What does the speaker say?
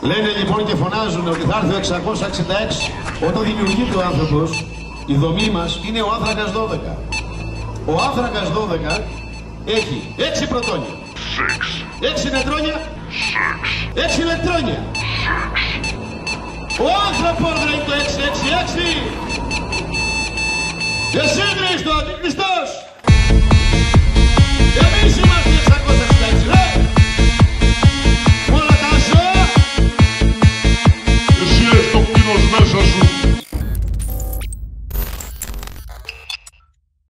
Λένε λοιπόν και φωνάζουν ότι θα έρθει ο 666. Όταν δημιουργείται ο άνθρωπος, η δομή μας είναι ο άνθρακας 12. Ο άνθρακας 12 έχει 6 πρωτόνια, 6 νετρόνια, 6 ηλεκτρόνια. Ο άνθρωπος είναι το 666. Εσύ είσαι το.